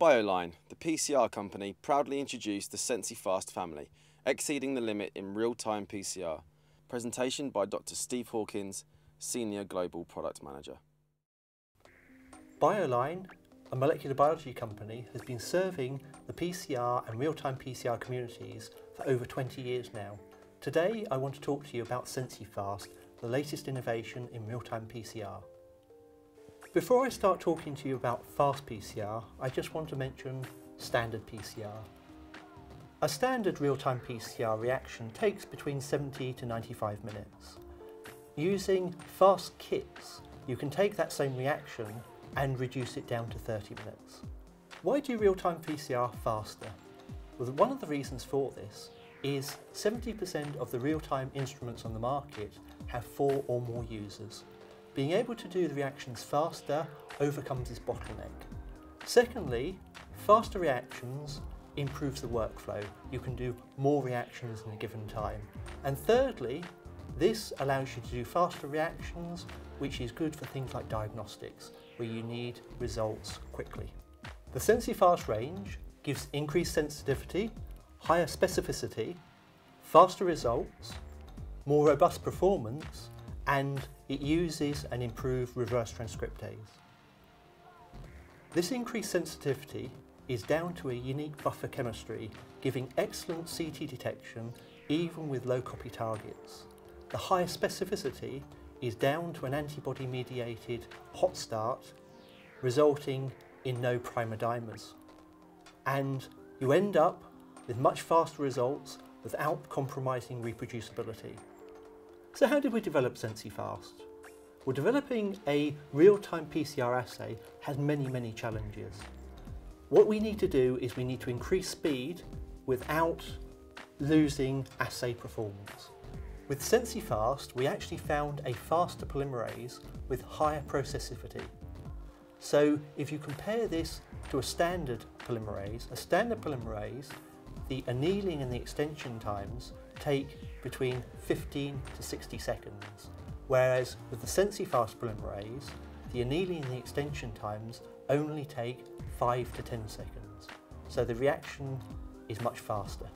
Bioline, the PCR company, proudly introduced the SensiFAST family, exceeding the limit in real-time PCR. Presentation by Dr. Steve Hawkins, Senior Global Product Manager. Bioline, a molecular biology company, has been serving the PCR and real-time PCR communities for over 20 years now. Today I want to talk to you about SensiFAST, the latest innovation in real-time PCR. Before I start talking to you about fast PCR, I just want to mention standard PCR. A standard real-time PCR reaction takes between 70 to 95 minutes. Using fast kits, you can take that same reaction and reduce it down to 30 minutes. Why do real-time PCR faster? Well, one of the reasons for this is 70% of the real-time instruments on the market have four or more users. Being able to do the reactions faster overcomes this bottleneck. Secondly, faster reactions improves the workflow. You can do more reactions in a given time. And thirdly, this allows you to do faster reactions, which is good for things like diagnostics, where you need results quickly. The SensiFAST range gives increased sensitivity, higher specificity, faster results, more robust performance, and it uses an improved reverse transcriptase. This increased sensitivity is down to a unique buffer chemistry giving excellent CT detection even with low copy targets. The higher specificity is down to an antibody mediated hot start resulting in no primer dimers. And you end up with much faster results without compromising reproducibility. So how did we develop SensiFAST? Well, developing a real-time PCR assay has many, many challenges. What we need to do is we need to increase speed without losing assay performance. With SensiFAST, we actually found a faster polymerase with higher processivity. So if you compare this to a standard polymerase, a standard polymerase, the annealing and the extension times take between 15 to 60 seconds, whereas with the Sensi SensiFAST polymerase, the annealing and the extension times only take 5 to 10 seconds. So the reaction is much faster.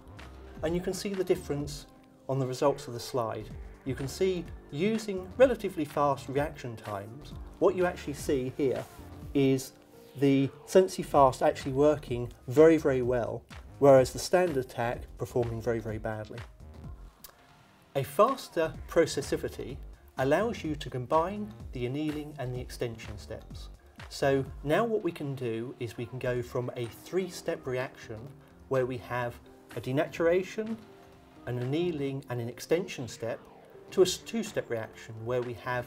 And you can see the difference on the results of the slide. You can see using relatively fast reaction times, what you actually see here is the SensiFAST actually working very, very well, whereas the standard Taq performing very, very badly. A faster processivity allows you to combine the annealing and the extension steps. So now what we can do is we can go from a three-step reaction where we have a denaturation, an annealing and an extension step to a two-step reaction where we have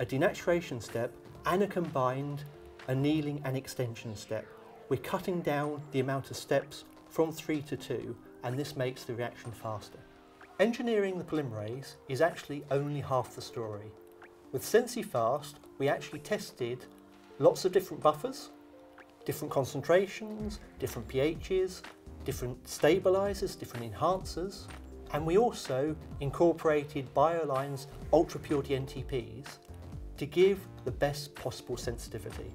a denaturation step and a combined annealing and extension step. We're cutting down the amount of steps from three to two and this makes the reaction faster. Engineering the polymerase is actually only half the story. With SensiFAST, we actually tested lots of different buffers, different concentrations, different pHs, different stabilizers, different enhancers, and we also incorporated Bioline's ultra pure dNTPs to give the best possible sensitivity.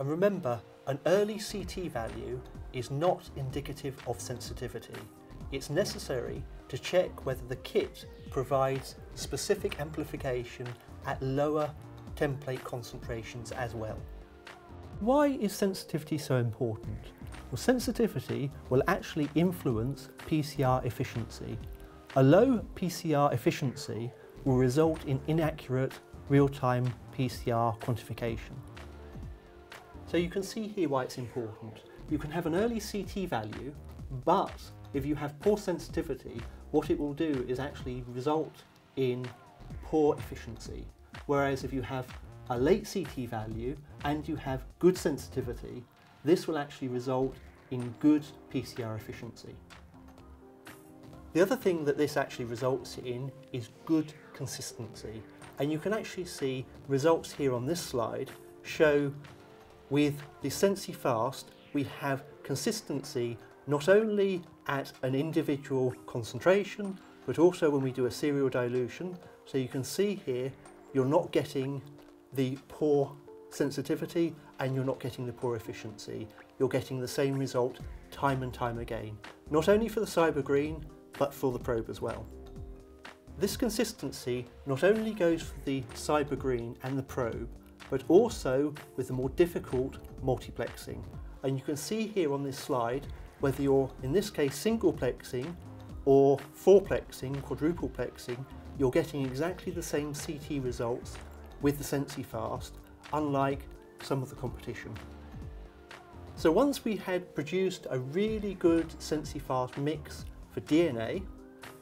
And remember, an early CT value is not indicative of sensitivity it's necessary to check whether the kit provides specific amplification at lower template concentrations as well. Why is sensitivity so important? Well, sensitivity will actually influence PCR efficiency. A low PCR efficiency will result in inaccurate real-time PCR quantification. So you can see here why it's important. You can have an early CT value, but if you have poor sensitivity, what it will do is actually result in poor efficiency. Whereas if you have a late CT value and you have good sensitivity, this will actually result in good PCR efficiency. The other thing that this actually results in is good consistency. And you can actually see results here on this slide show with the SensiFAST we have consistency not only at an individual concentration, but also when we do a serial dilution. So you can see here, you're not getting the poor sensitivity and you're not getting the poor efficiency. You're getting the same result time and time again, not only for the SYBR Green, but for the probe as well. This consistency not only goes for the SYBR Green and the probe, but also with the more difficult multiplexing. And you can see here on this slide whether you're, in this case, singleplexing or fourplexing, quadrupleplexing, you're getting exactly the same CT results with the SensiFAST, unlike some of the competition. So once we had produced a really good SensiFAST mix for DNA,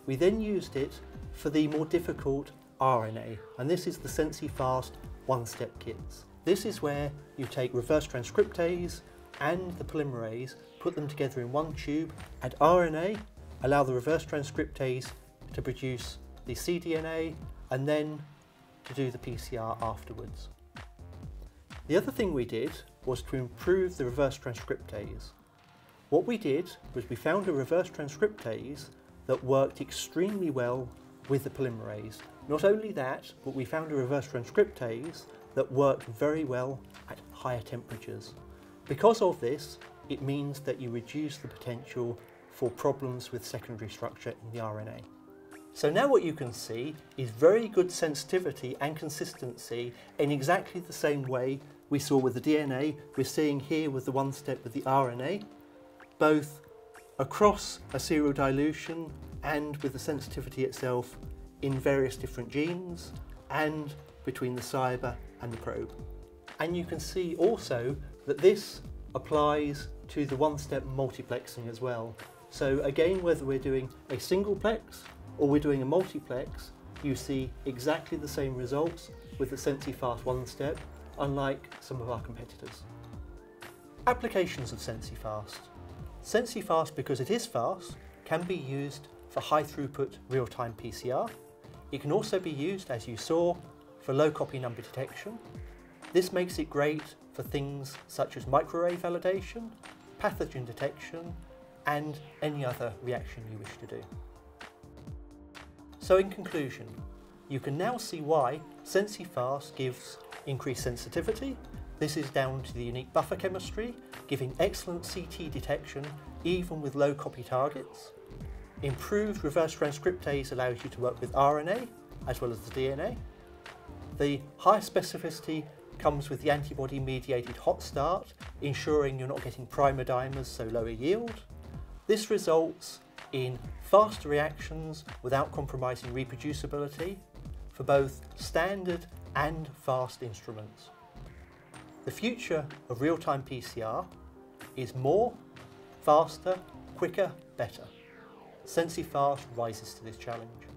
we then used it for the more difficult RNA, and this is the SensiFAST one-step kits. This is where you take reverse transcriptase and the polymerase, put them together in one tube, add RNA, allow the reverse transcriptase to produce the cDNA, and then to do the PCR afterwards. The other thing we did was to improve the reverse transcriptase. What we did was we found a reverse transcriptase that worked extremely well with the polymerase. Not only that, but we found a reverse transcriptase that worked very well at higher temperatures. Because of this, it means that you reduce the potential for problems with secondary structure in the RNA. So now what you can see is very good sensitivity and consistency in exactly the same way we saw with the DNA, we're seeing here with the one step with the RNA, both across a serial dilution and with the sensitivity itself in various different genes and between the SYBR and the probe. And you can see also that this applies to the one-step multiplexing as well. So again, whether we're doing a singleplex or we're doing a multiplex, you see exactly the same results with the SensiFAST one-step unlike some of our competitors. Applications of SensiFAST. SensiFAST, because it is fast, can be used for high throughput real-time PCR. It can also be used, as you saw, for low copy number detection. This makes it great for things such as microarray validation, pathogen detection, and any other reaction you wish to do. So in conclusion, you can now see why SensiFAST gives increased sensitivity. This is down to the unique buffer chemistry, giving excellent CT detection even with low copy targets. Improved reverse transcriptase allows you to work with RNA as well as the DNA. The high specificity comes with the antibody mediated hot start, ensuring you're not getting primer dimers, so lower yield. This results in faster reactions without compromising reproducibility for both standard and fast instruments. The future of real-time PCR is more, faster, quicker, better. SensiFAST rises to this challenge.